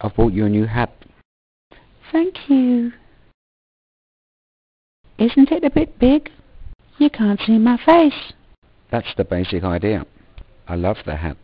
I've bought you a new hat. Thank you. Isn't it a bit big? You can't see my face. That's the basic idea. I love the hat.